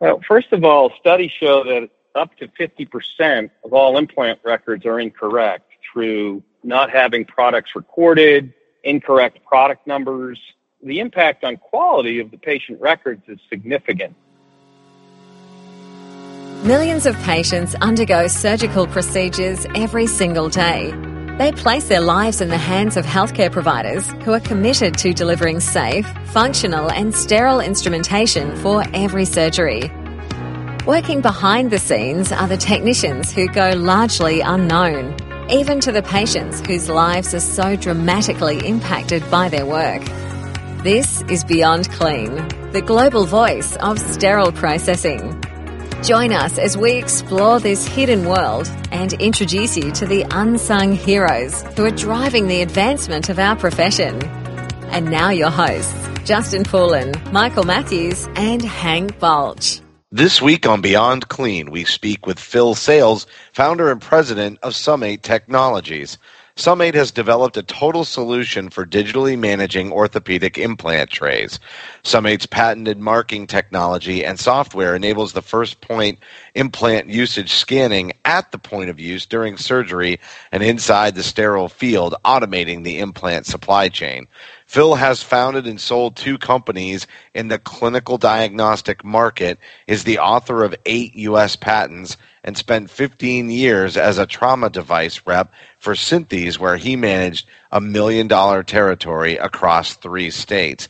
Well, first of all, studies show that up to 50% of all implant records are incorrect through not having products recorded, incorrect product numbers. The impact on quality of the patient records is significant. Millions of patients undergo surgical procedures every single day. They place their lives in the hands of healthcare providers who are committed to delivering safe, functional, and sterile instrumentation for every surgery. Working behind the scenes are the technicians who go largely unknown, even to the patients whose lives are so dramatically impacted by their work. This is Beyond Clean, the global voice of sterile processing. Join us as we explore this hidden world and introduce you to the unsung heroes who are driving the advancement of our profession. And now, your hosts, Justin Poulin, Michael Matthews, and Hank Balch. This week on Beyond Clean, we speak with Phil Sayles, founder and president of Summate Technologies. Summate has developed a total solution for digitally managing orthopedic implant trays. Summate's patented marking technology and software enables the first point implant usage scanning at the point of use during surgery and inside the sterile field, automating the implant supply chain. Phil has founded and sold two companies in the clinical diagnostic market, is the author of eight U.S. patents, and spent 15 years as a trauma device rep for Synthes, where he managed a million dollar territory across three states.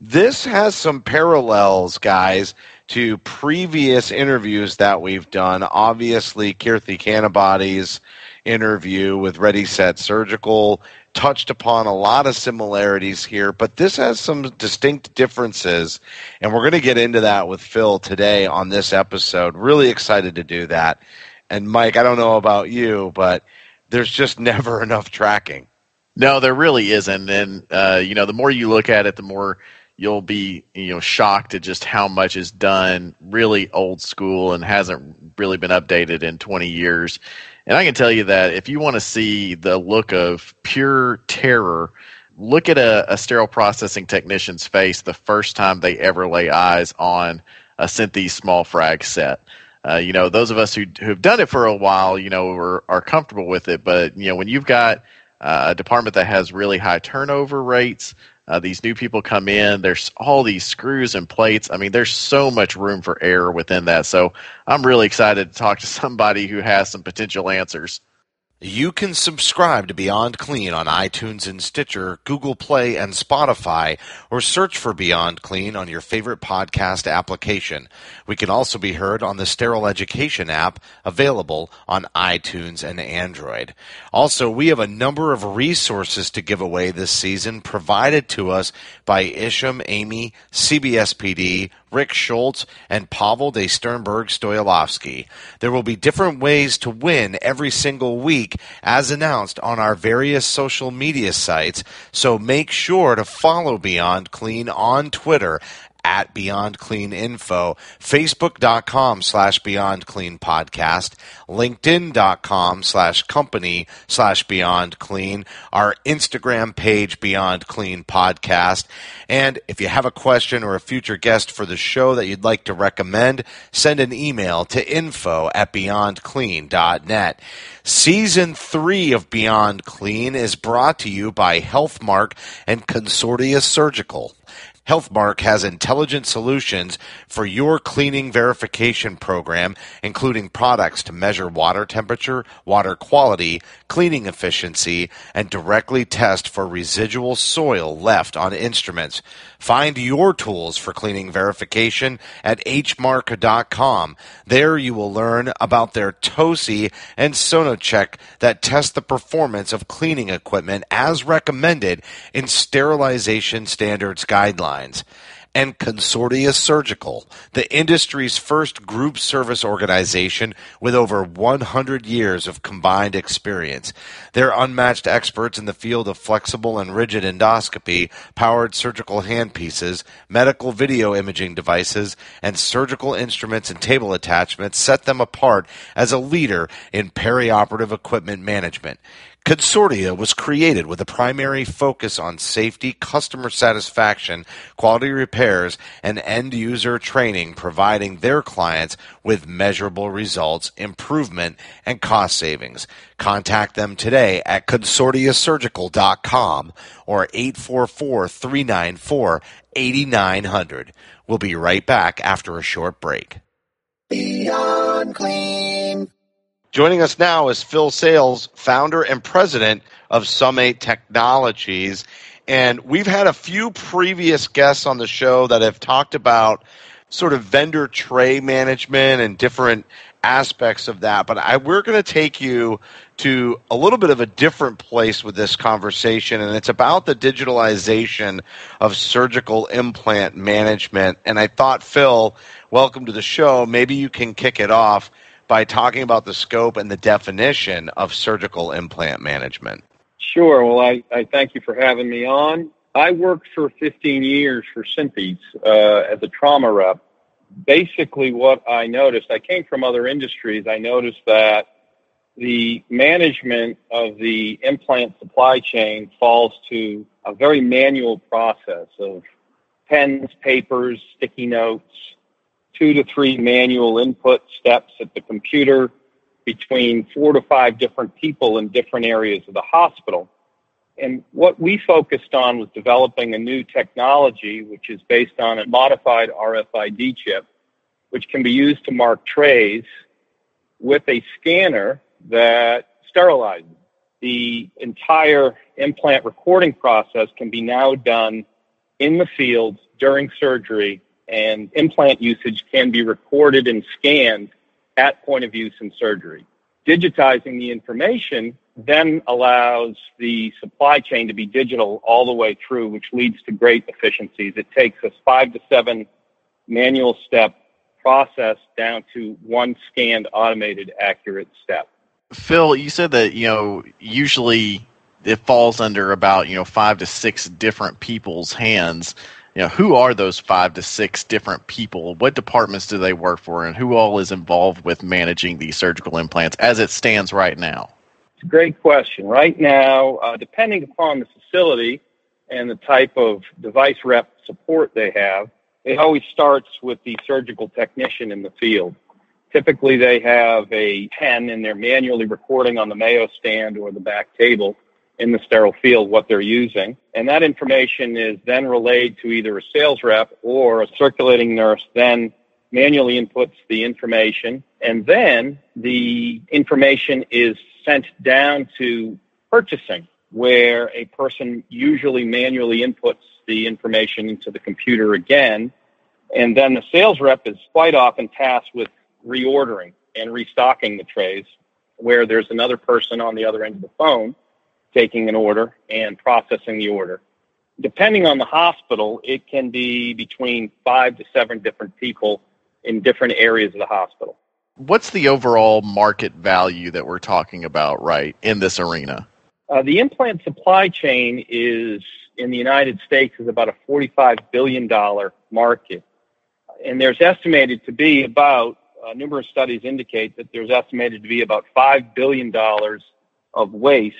This has some parallels, guys, to previous interviews that we've done. Obviously, Kirthi Cannabodi's interview with Ready Set Surgical touched upon a lot of similarities here, but this has some distinct differences. And we're going to get into that with Phil today on this episode. Really excited to do that. And Mike, I don't know about you, but there's just never enough tracking. No, there really isn't. And, uh, you know, the more you look at it, the more you'll be, you know, shocked at just how much is done really old school and hasn't really been updated in 20 years. And I can tell you that if you want to see the look of pure terror, look at a, a sterile processing technician's face the first time they ever lay eyes on a Synthes small frag set. Uh, you know, those of us who who've done it for a while, you know, are, are comfortable with it. But you know, when you've got uh, a department that has really high turnover rates, uh, these new people come in. There's all these screws and plates. I mean, there's so much room for error within that. So I'm really excited to talk to somebody who has some potential answers. You can subscribe to Beyond Clean on iTunes and Stitcher, Google Play, and Spotify, or search for Beyond Clean on your favorite podcast application. We can also be heard on the Sterile Education app, available on iTunes and Android. Also, we have a number of resources to give away this season provided to us by Isham Amy, CBSPD, Rick Schultz, and Pavel de Sternberg Stoyalovsky. There will be different ways to win every single week as announced on our various social media sites, so make sure to follow Beyond Clean on Twitter at Beyond Clean Info, Facebook.com slash Beyond Clean Podcast, LinkedIn.com slash company slash Beyond Clean, our Instagram page Beyond Clean Podcast. And if you have a question or a future guest for the show that you'd like to recommend, send an email to info at beyondclean.net. Season three of Beyond Clean is brought to you by Healthmark and Consortia Surgical. Healthmark has intelligent solutions for your cleaning verification program, including products to measure water temperature, water quality, cleaning efficiency, and directly test for residual soil left on instruments. Find your tools for cleaning verification at hmark.com. There you will learn about their TOSI and SonoCheck that test the performance of cleaning equipment as recommended in sterilization standards guidelines and Consortia Surgical, the industry's first group service organization with over 100 years of combined experience. They're unmatched experts in the field of flexible and rigid endoscopy, powered surgical handpieces, medical video imaging devices, and surgical instruments and table attachments set them apart as a leader in perioperative equipment management. Consortia was created with a primary focus on safety, customer satisfaction, quality repairs, and end user training, providing their clients with measurable results, improvement, and cost savings. Contact them today at consortiasurgical.com or 844-394-8900. We'll be right back after a short break. Beyond Clean. Joining us now is Phil Sayles, founder and president of Summate Technologies. And we've had a few previous guests on the show that have talked about sort of vendor tray management and different aspects of that. But I, we're going to take you to a little bit of a different place with this conversation, and it's about the digitalization of surgical implant management. And I thought, Phil, welcome to the show. Maybe you can kick it off by talking about the scope and the definition of surgical implant management. Sure. Well, I, I thank you for having me on. I worked for 15 years for Synthes uh, as a trauma rep. Basically, what I noticed, I came from other industries. I noticed that the management of the implant supply chain falls to a very manual process of pens, papers, sticky notes, two to three manual input steps at the computer between four to five different people in different areas of the hospital. And what we focused on was developing a new technology, which is based on a modified RFID chip, which can be used to mark trays with a scanner that sterilizes. The entire implant recording process can be now done in the field during surgery and implant usage can be recorded and scanned at point of use in surgery. Digitizing the information then allows the supply chain to be digital all the way through, which leads to great efficiencies. It takes us five to seven manual step process down to one scanned automated accurate step. Phil, you said that, you know, usually it falls under about, you know, five to six different people's hands you know, who are those five to six different people? What departments do they work for, and who all is involved with managing these surgical implants as it stands right now? It's a great question. Right now, uh, depending upon the facility and the type of device rep support they have, it always starts with the surgical technician in the field. Typically, they have a pen and they're manually recording on the Mayo stand or the back table in the sterile field what they're using. And that information is then relayed to either a sales rep or a circulating nurse, then manually inputs the information. And then the information is sent down to purchasing, where a person usually manually inputs the information into the computer again. And then the sales rep is quite often tasked with reordering and restocking the trays, where there's another person on the other end of the phone taking an order and processing the order. Depending on the hospital, it can be between five to seven different people in different areas of the hospital. What's the overall market value that we're talking about, right, in this arena? Uh, the implant supply chain is in the United States is about a $45 billion market. And there's estimated to be about, uh, numerous studies indicate that there's estimated to be about $5 billion of waste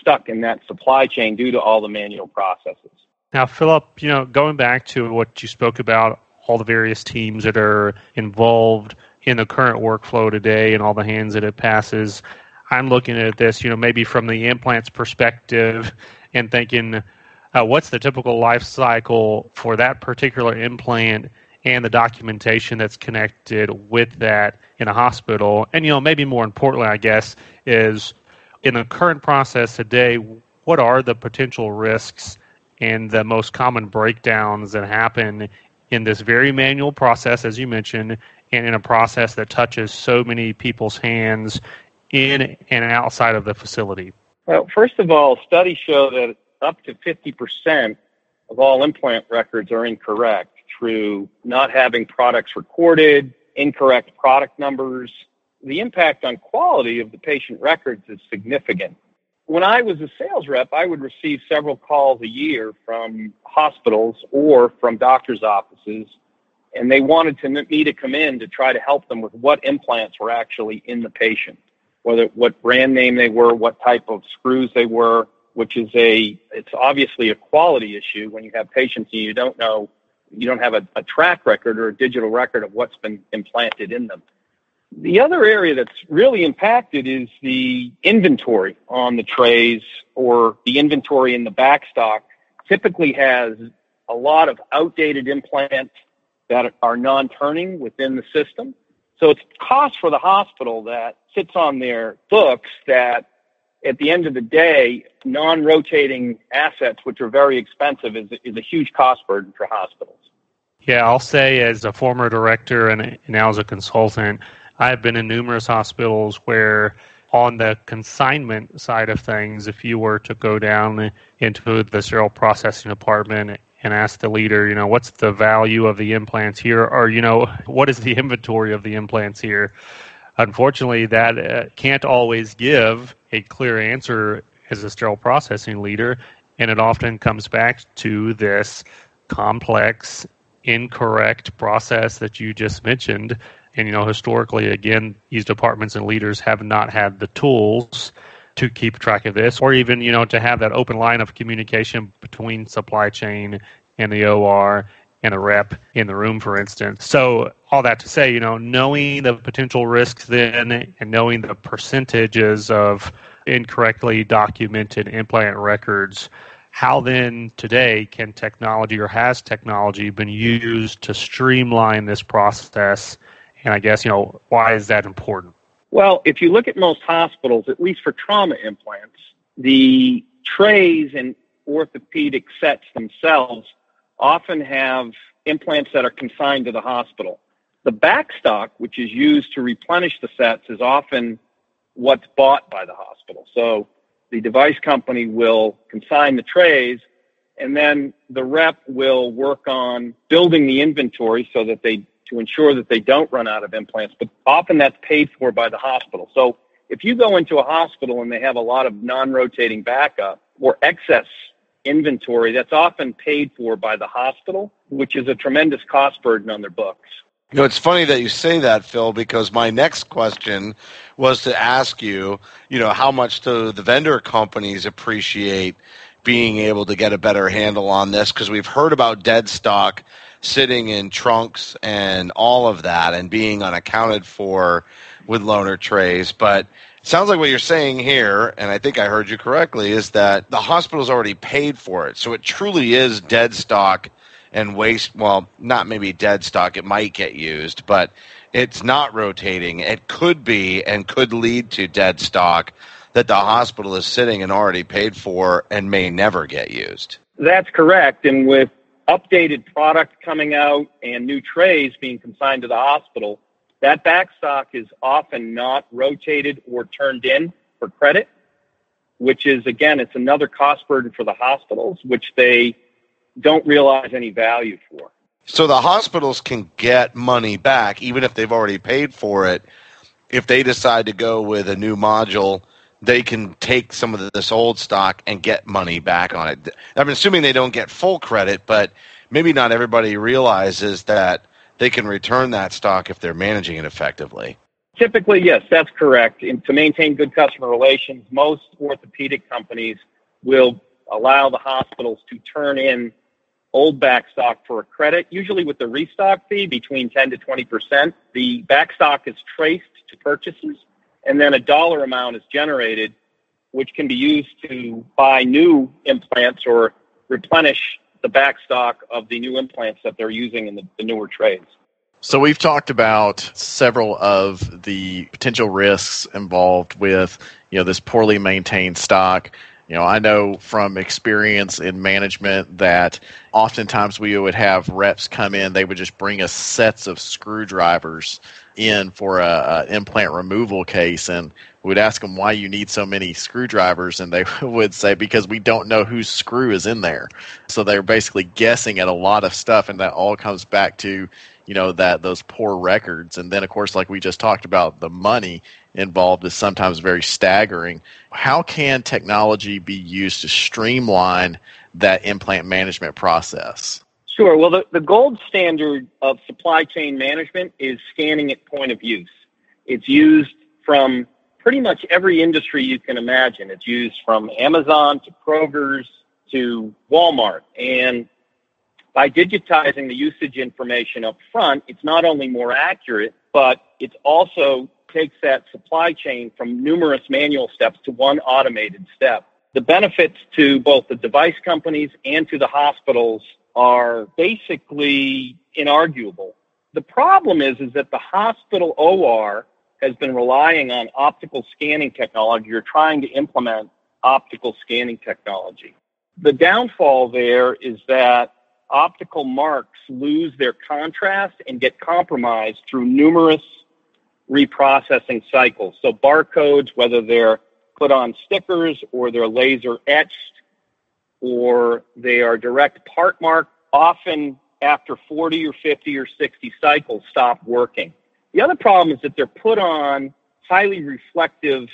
stuck in that supply chain due to all the manual processes. Now, Philip, you know, going back to what you spoke about, all the various teams that are involved in the current workflow today and all the hands that it passes, I'm looking at this, you know, maybe from the implant's perspective and thinking, uh, what's the typical life cycle for that particular implant and the documentation that's connected with that in a hospital? And, you know, maybe more importantly, I guess, is in the current process today, what are the potential risks and the most common breakdowns that happen in this very manual process, as you mentioned, and in a process that touches so many people's hands in and outside of the facility? Well, first of all, studies show that up to 50% of all implant records are incorrect through not having products recorded, incorrect product numbers, the impact on quality of the patient records is significant. When I was a sales rep, I would receive several calls a year from hospitals or from doctors' offices, and they wanted to, me to come in to try to help them with what implants were actually in the patient. whether what brand name they were, what type of screws they were, which is a it's obviously a quality issue when you have patients and you don't know you don't have a, a track record or a digital record of what's been implanted in them. The other area that's really impacted is the inventory on the trays or the inventory in the backstock typically has a lot of outdated implants that are non-turning within the system. So it's cost for the hospital that sits on their books that at the end of the day, non-rotating assets, which are very expensive, is, is a huge cost burden for hospitals. Yeah, I'll say as a former director and now as a consultant, I've been in numerous hospitals where on the consignment side of things, if you were to go down into the sterile processing department and ask the leader, you know, what's the value of the implants here, or you know, what is the inventory of the implants here? Unfortunately, that uh, can't always give a clear answer as a sterile processing leader, and it often comes back to this complex, incorrect process that you just mentioned. And you know, historically, again, these departments and leaders have not had the tools to keep track of this, or even you know to have that open line of communication between supply chain and the OR and a rep in the room, for instance. So all that to say, you know, knowing the potential risks then and knowing the percentages of incorrectly documented implant records, how then today can technology or has technology been used to streamline this process? And I guess, you know, why is that important? Well, if you look at most hospitals, at least for trauma implants, the trays and orthopedic sets themselves often have implants that are consigned to the hospital. The backstock, which is used to replenish the sets, is often what's bought by the hospital. So the device company will consign the trays and then the rep will work on building the inventory so that they to ensure that they don't run out of implants, but often that's paid for by the hospital. So if you go into a hospital and they have a lot of non-rotating backup or excess inventory, that's often paid for by the hospital, which is a tremendous cost burden on their books. You know, it's funny that you say that, Phil, because my next question was to ask you, you know, how much do the vendor companies appreciate being able to get a better handle on this? Because we've heard about dead stock sitting in trunks and all of that and being unaccounted for with loaner trays. But sounds like what you're saying here, and I think I heard you correctly, is that the hospital's already paid for it. So it truly is dead stock and waste well not maybe dead stock it might get used but it's not rotating it could be and could lead to dead stock that the hospital is sitting and already paid for and may never get used that's correct and with updated product coming out and new trays being consigned to the hospital that backstock is often not rotated or turned in for credit which is again it's another cost burden for the hospitals which they don't realize any value for. So the hospitals can get money back even if they've already paid for it. If they decide to go with a new module, they can take some of this old stock and get money back on it. I'm assuming they don't get full credit, but maybe not everybody realizes that they can return that stock if they're managing it effectively. Typically, yes, that's correct. And to maintain good customer relations, most orthopedic companies will allow the hospitals to turn in old back stock for a credit, usually with the restock fee between 10 to 20%. The back stock is traced to purchases, and then a dollar amount is generated, which can be used to buy new implants or replenish the backstock of the new implants that they're using in the, the newer trades. So we've talked about several of the potential risks involved with, you know, this poorly maintained stock. You know, I know from experience in management that oftentimes we would have reps come in, they would just bring us sets of screwdrivers in for a, a implant removal case and we'd ask them why you need so many screwdrivers and they would say because we don't know whose screw is in there. So they're basically guessing at a lot of stuff and that all comes back to you know that those poor records and then of course like we just talked about the money involved is sometimes very staggering how can technology be used to streamline that implant management process Sure. Well, the, the gold standard of supply chain management is scanning at point of use. It's used from pretty much every industry you can imagine. It's used from Amazon to Kroger's to Walmart. And by digitizing the usage information up front, it's not only more accurate, but it also takes that supply chain from numerous manual steps to one automated step. The benefits to both the device companies and to the hospitals are basically inarguable. The problem is, is that the hospital OR has been relying on optical scanning technology or trying to implement optical scanning technology. The downfall there is that optical marks lose their contrast and get compromised through numerous reprocessing cycles. So barcodes, whether they're put on stickers or they're laser etched or they are direct part mark, often after 40 or 50 or 60 cycles stop working. The other problem is that they're put on highly reflective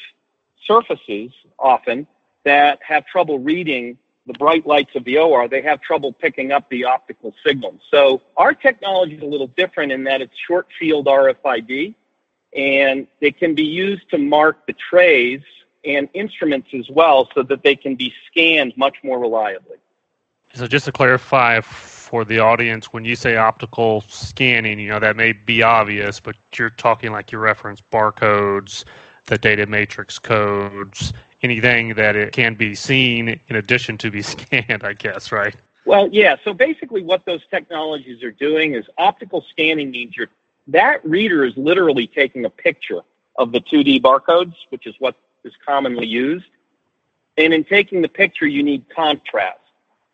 surfaces often that have trouble reading the bright lights of the OR. They have trouble picking up the optical signals. So our technology is a little different in that it's short field RFID and it can be used to mark the trays and instruments as well so that they can be scanned much more reliably. So just to clarify for the audience, when you say optical scanning, you know, that may be obvious, but you're talking like you reference barcodes, the data matrix codes, anything that it can be seen in addition to be scanned, I guess, right? Well, yeah. So basically, what those technologies are doing is optical scanning means that reader is literally taking a picture of the 2D barcodes, which is what is commonly used. And in taking the picture, you need contrast.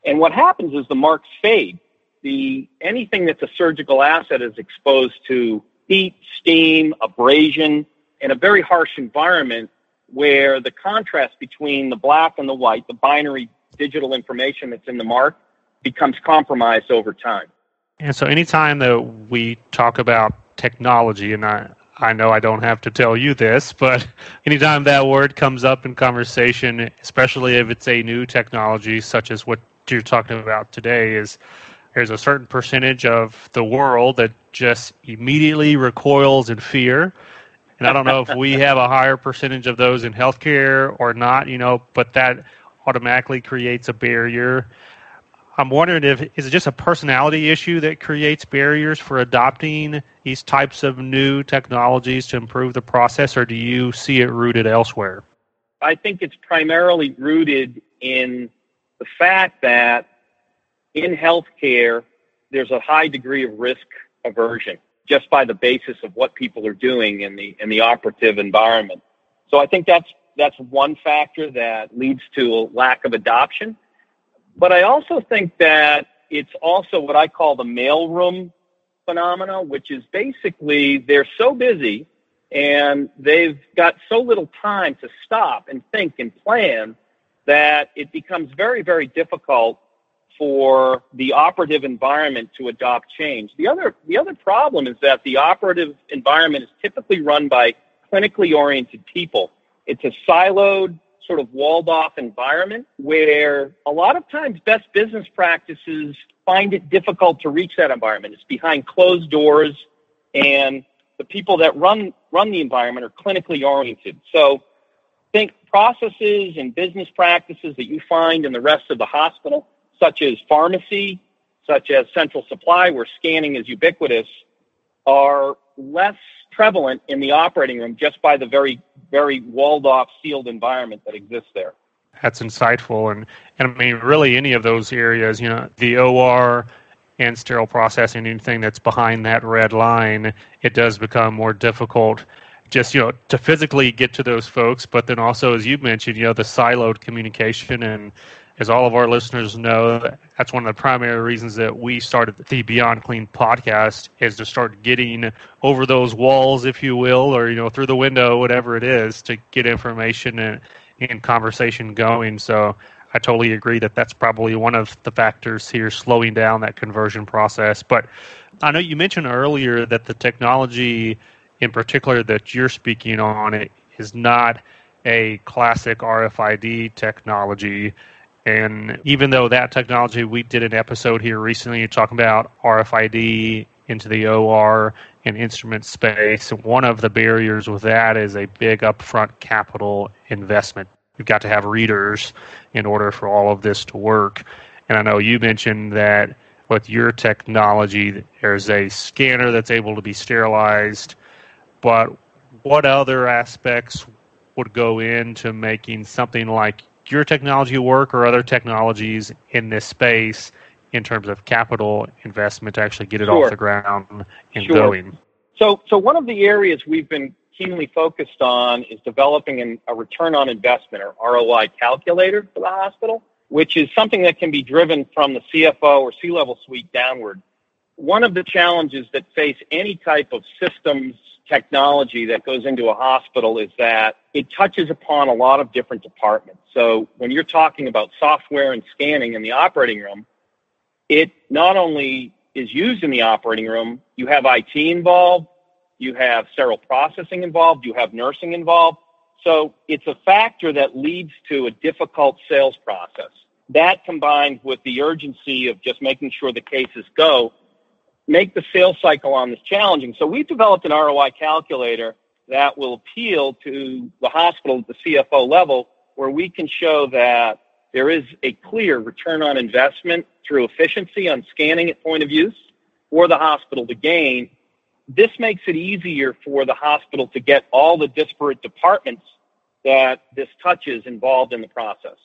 And what happens is the marks fade. The anything that's a surgical asset is exposed to heat, steam, abrasion, in a very harsh environment where the contrast between the black and the white, the binary digital information that's in the mark, becomes compromised over time. And so, anytime that we talk about technology, and I, I know I don't have to tell you this, but anytime that word comes up in conversation, especially if it's a new technology such as what you're talking about today, is there's a certain percentage of the world that just immediately recoils in fear. And I don't know if we have a higher percentage of those in healthcare or not, you know, but that automatically creates a barrier. I'm wondering if is it just a personality issue that creates barriers for adopting these types of new technologies to improve the process, or do you see it rooted elsewhere? I think it's primarily rooted in the fact that in healthcare, there's a high degree of risk aversion just by the basis of what people are doing in the in the operative environment. So I think that's that's one factor that leads to a lack of adoption. But I also think that it's also what I call the mailroom phenomena, which is basically they're so busy and they've got so little time to stop and think and plan that it becomes very, very difficult for the operative environment to adopt change. The other, the other problem is that the operative environment is typically run by clinically oriented people. It's a siloed, sort of walled off environment where a lot of times best business practices find it difficult to reach that environment. It's behind closed doors and the people that run run the environment are clinically oriented. So think processes and business practices that you find in the rest of the hospital, such as pharmacy, such as central supply, where scanning is ubiquitous, are less prevalent in the operating room just by the very, very walled off, sealed environment that exists there. That's insightful. And, and I mean, really, any of those areas, you know, the OR and sterile processing, anything that's behind that red line, it does become more difficult just you know to physically get to those folks but then also as you mentioned you know the siloed communication and as all of our listeners know, that's one of the primary reasons that we started the Beyond Clean podcast is to start getting over those walls, if you will, or you know through the window, whatever it is, to get information and, and conversation going. So I totally agree that that's probably one of the factors here slowing down that conversion process. But I know you mentioned earlier that the technology, in particular, that you're speaking on, it is not a classic RFID technology. And even though that technology, we did an episode here recently talking about RFID into the OR and instrument space. One of the barriers with that is a big upfront capital investment. You've got to have readers in order for all of this to work. And I know you mentioned that with your technology, there's a scanner that's able to be sterilized, but what other aspects would go into making something like your technology work or other technologies in this space in terms of capital investment to actually get it Sure. off the ground and Sure. going? So, so one of the areas we've been keenly focused on is developing an, a return on investment or ROI calculator for the hospital, which is something that can be driven from the CFO or C-level suite downward. One of the challenges that face any type of systems technology that goes into a hospital is that it touches upon a lot of different departments. So when you're talking about software and scanning in the operating room, it not only is used in the operating room, you have IT involved, you have sterile processing involved, you have nursing involved. So it's a factor that leads to a difficult sales process. That combined with the urgency of just making sure the cases go, make the sales cycle on this challenging. So we've developed an ROI calculator that will appeal to the hospital at the CFO level where we can show that there is a clear return on investment through efficiency on scanning at point of use for the hospital to gain. This makes it easier for the hospital to get all the disparate departments that this touches involved in the process.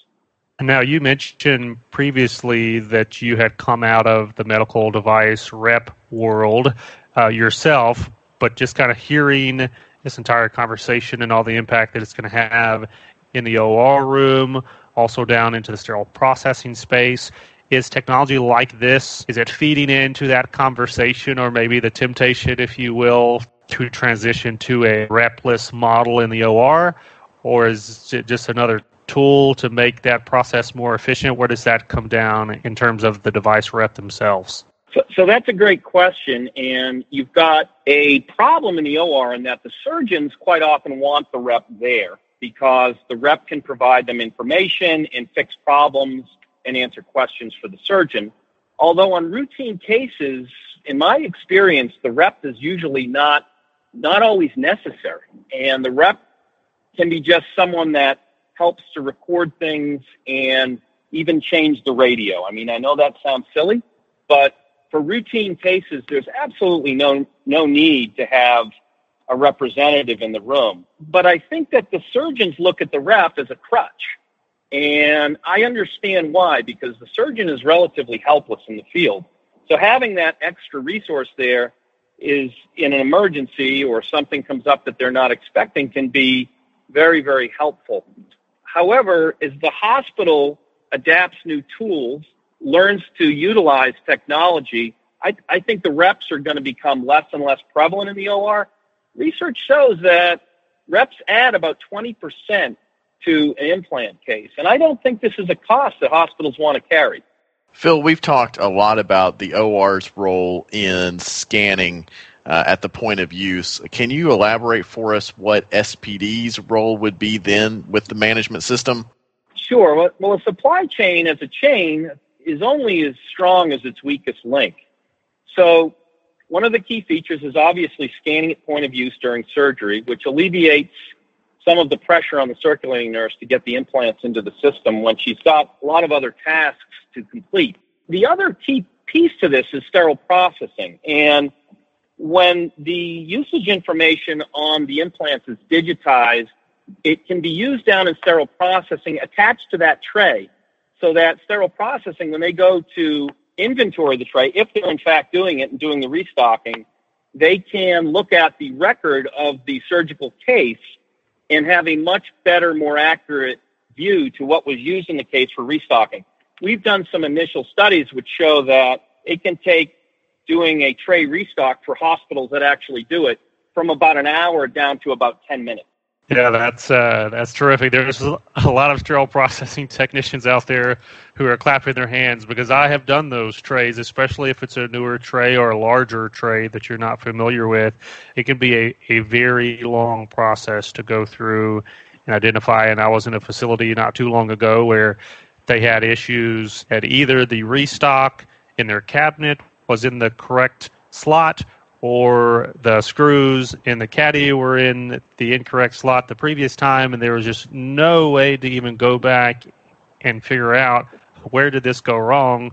Now, you mentioned previously that you had come out of the medical device rep world uh, yourself, but just kind of hearing this entire conversation and all the impact that it's going to have in the OR room, also down into the sterile processing space. Is technology like this, is it feeding into that conversation or maybe the temptation, if you will, to transition to a repless model in the OR? Or is it just another tool to make that process more efficient? Where does that come down in terms of the device rep themselves? So, so that's a great question, and you've got a problem in the OR in that the surgeons quite often want the rep there because the rep can provide them information and fix problems and answer questions for the surgeon. Although on routine cases, in my experience, the rep is usually not not always necessary, and the rep can be just someone that helps to record things and even change the radio. I mean, I know that sounds silly, but for routine cases, there's absolutely no no need to have a representative in the room. But I think that the surgeons look at the rep as a crutch. And I understand why, because the surgeon is relatively helpless in the field. So having that extra resource there is in an emergency or something comes up that they're not expecting can be very, very helpful. However, as the hospital adapts new tools, learns to utilize technology, I, I think the reps are going to become less and less prevalent in the OR. Research shows that reps add about 20% to an implant case. And I don't think this is a cost that hospitals want to carry. Phil, we've talked a lot about the OR's role in scanning uh, at the point of use. Can you elaborate for us what SPD's role would be then with the management system? Sure. Well, a supply chain as a chain is only as strong as its weakest link. So one of the key features is obviously scanning at point of use during surgery, which alleviates some of the pressure on the circulating nurse to get the implants into the system when she's got a lot of other tasks to complete. The other key piece to this is sterile processing. And when the usage information on the implants is digitized, it can be used down in sterile processing attached to that tray so that sterile processing, when they go to inventory the tray, if they're in fact doing it and doing the restocking, they can look at the record of the surgical case and have a much better, more accurate view to what was used in the case for restocking. We've done some initial studies which show that it can take doing a tray restock for hospitals that actually do it from about an hour down to about 10 minutes. Yeah, that's uh, that's terrific. There's a lot of sterile processing technicians out there who are clapping their hands because I have done those trays, especially if it's a newer tray or a larger tray that you're not familiar with. It can be a, a very long process to go through and identify. And I was in a facility not too long ago where they had issues at either the restock in their cabinet was in the correct slot or the screws in the caddy were in the incorrect slot the previous time, and there was just no way to even go back and figure out where did this go wrong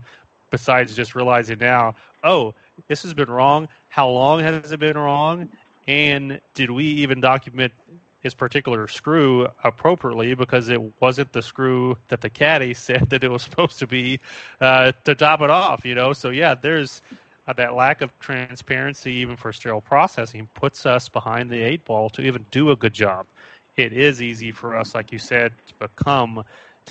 besides just realizing now, oh, this has been wrong. How long has it been wrong? And did we even document his particular screw appropriately because it wasn't the screw that the caddy said that it was supposed to be uh, to top it off, you know? So, yeah, there's uh, that lack of transparency, even for sterile processing, puts us behind the eight ball to even do a good job. It is easy for us, like you said, to become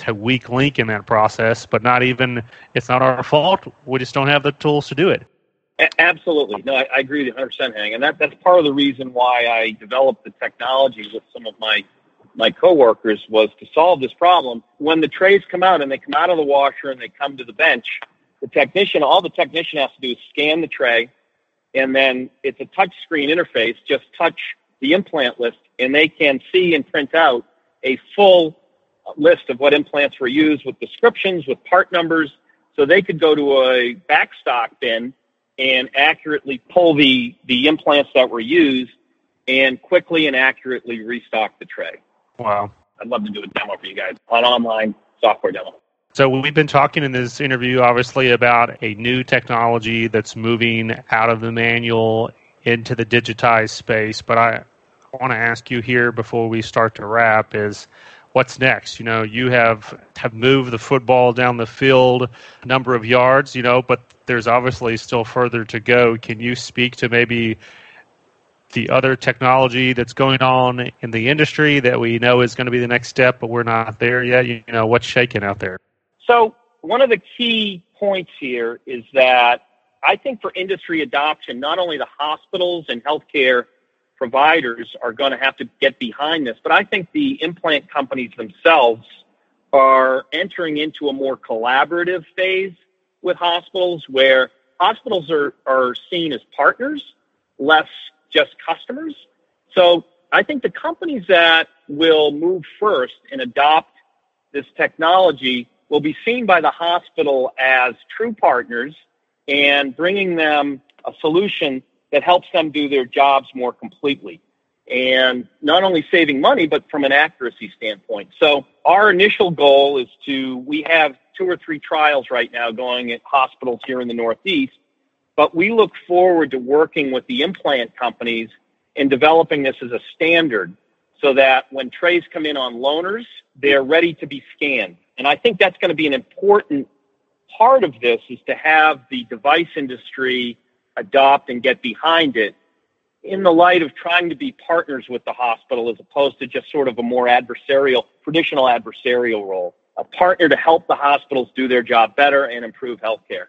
a weak link in that process, but not even, it's not our fault. We just don't have the tools to do it. Absolutely. No, I, I agree with 100% Hank. And that, that's part of the reason why I developed the technology with some of my, my coworkers was to solve this problem. When the trays come out and they come out of the washer and they come to the bench, the technician, all the technician has to do is scan the tray and then it's a touch screen interface. Just touch the implant list and they can see and print out a full list of what implants were used with descriptions, with part numbers. So they could go to a backstock bin and accurately pull the, the implants that were used and quickly and accurately restock the tray. Wow. I'd love to do a demo for you guys, an online software demo. So we've been talking in this interview, obviously, about a new technology that's moving out of the manual into the digitized space. But I want to ask you here before we start to wrap is what's next? You know, you have have moved the football down the field a number of yards, you know, but there's obviously still further to go. Can you speak to maybe the other technology that's going on in the industry that we know is going to be the next step, but we're not there yet? You know, what's shaking out there? So, one of the key points here is that I think for industry adoption, not only the hospitals and healthcare providers are going to have to get behind this, but I think the implant companies themselves are entering into a more collaborative phase with hospitals where hospitals are, are seen as partners, less just customers. So I think the companies that will move first and adopt this technology will be seen by the hospital as true partners and bringing them a solution that helps them do their jobs more completely and not only saving money, but from an accuracy standpoint. So our initial goal is to, we have two or three trials right now going at hospitals here in the Northeast, but we look forward to working with the implant companies in developing this as a standard so that when trays come in on loaners, they're ready to be scanned. And I think that's going to be an important part of this is to have the device industry adopt and get behind it in the light of trying to be partners with the hospital as opposed to just sort of a more adversarial, traditional adversarial role, a partner to help the hospitals do their job better and improve healthcare.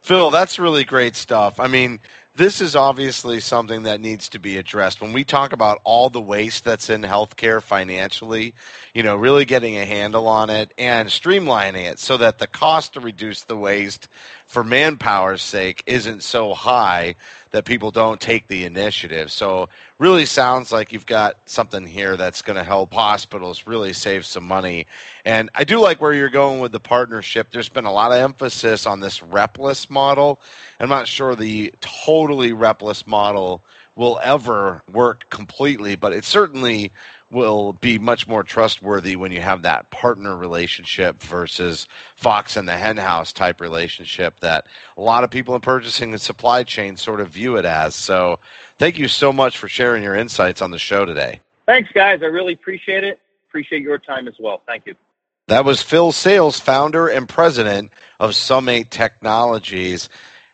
Phil, that's really great stuff. I mean, this is obviously something that needs to be addressed. When we talk about all the waste that's in healthcare financially, you know, really getting a handle on it and streamlining it so that the cost to reduce the waste for manpower's sake isn't so high that people don't take the initiative. So, really sounds like you've got something here that's going to help hospitals really save some money. And I do like where you're going with the partnership. There's been a lot of emphasis on this repless model. I'm not sure the totally repless model will ever work completely, but it certainly will be much more trustworthy when you have that partner relationship versus Fox and the henhouse type relationship that a lot of people in purchasing and supply chain sort of view it as. So, thank you so much for sharing your insights on the show today. Thanks, guys. I really appreciate it. Appreciate your time as well. Thank you. That was Phil Sayles, founder and president of Summate Technologies.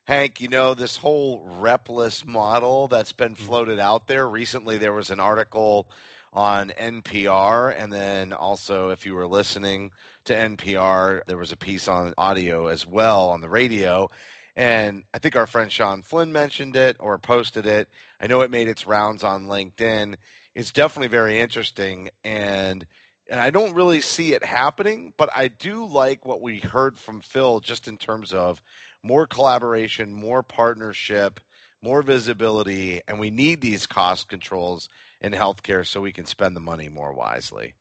Hank, you know, this whole repless model that's been mm-hmm. floated out there. Recently, there was an article on NPR, and then also, if you were listening to NPR, there was a piece on audio as well on the radio. And I think our friend Sean Flynn mentioned it or posted it. I know it made its rounds on LinkedIn. It's definitely very interesting. And and I don't really see it happening, but I do like what we heard from Phil just in terms of more collaboration, more partnership, more visibility, and we need these cost controls in healthcare so we can spend the money more wisely.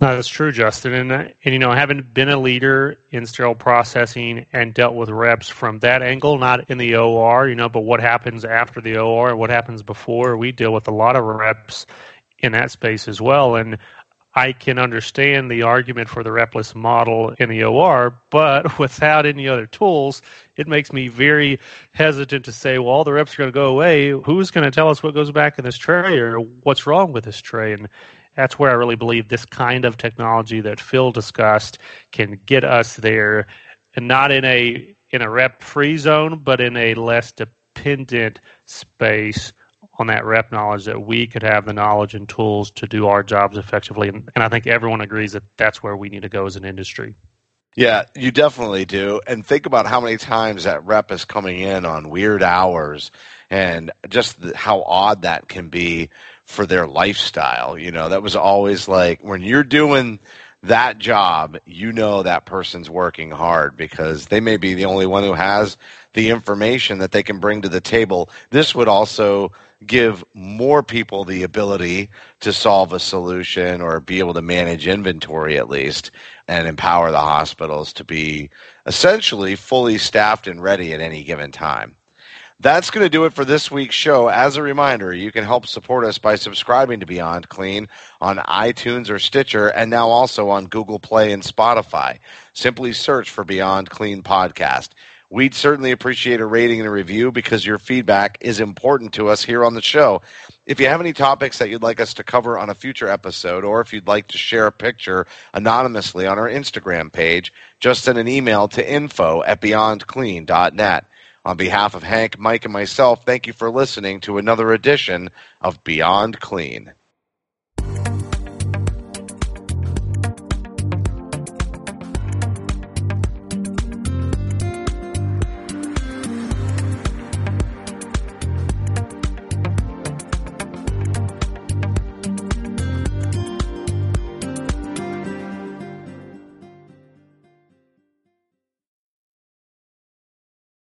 No, that's true, Justin. And, uh, and you know, having been a leader in sterile processing and dealt with reps from that angle, not in the OR, you know, but what happens after the OR, what happens before, we deal with a lot of reps in that space as well. And I can understand the argument for the repless model in the OR, but without any other tools, it makes me very hesitant to say, well, all the reps are going to go away. Who's going to tell us what goes back in this tray or what's wrong with this tray? And that's where I really believe this kind of technology that Phil discussed can get us there, and not in a in a rep free zone, but in a less dependent space on that rep knowledge that we could have the knowledge and tools to do our jobs effectively. And, and I think everyone agrees that that's where we need to go as an industry. Yeah, you definitely do. And think about how many times that rep is coming in on weird hours and just the, how odd that can be for their lifestyle. You know, that was always like when you're doing that job, you know that person's working hard because they may be the only one who has the information that they can bring to the table. This would also give more people the ability to solve a solution or be able to manage inventory at least and empower the hospitals to be essentially fully staffed and ready at any given time. That's going to do it for this week's show. As a reminder, you can help support us by subscribing to Beyond Clean on iTunes or Stitcher, and now also on Google Play and Spotify. Simply search for Beyond Clean Podcast. We'd certainly appreciate a rating and a review because your feedback is important to us here on the show. If you have any topics that you'd like us to cover on a future episode, or if you'd like to share a picture anonymously on our Instagram page, just send an email to info at beyondclean.net. On behalf of Hank, Mike, and myself, thank you for listening to another edition of Beyond Clean.